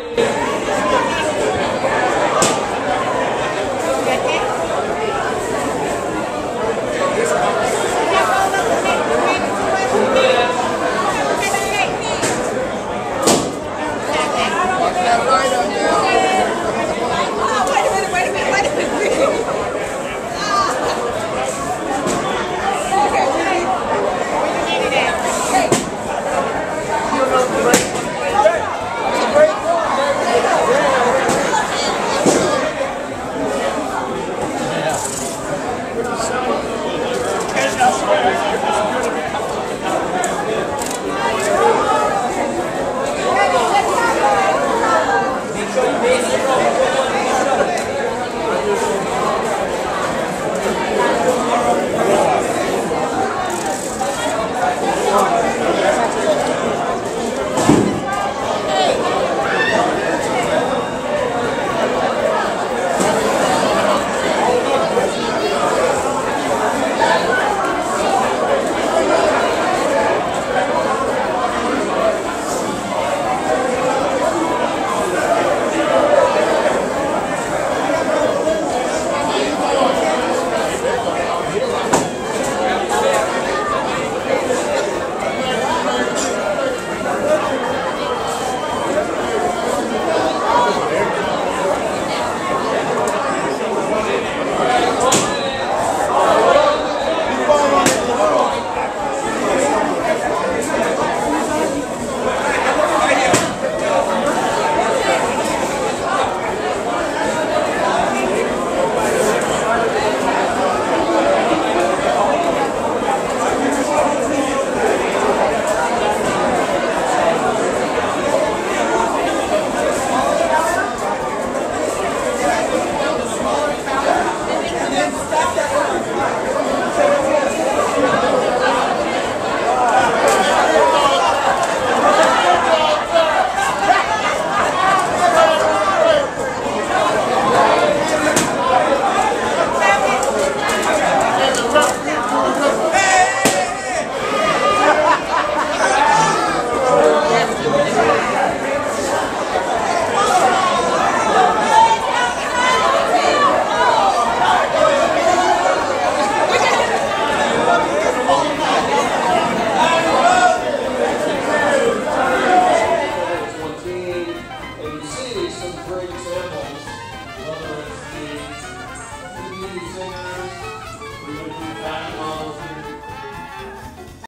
Yeah. singers, we would do battle.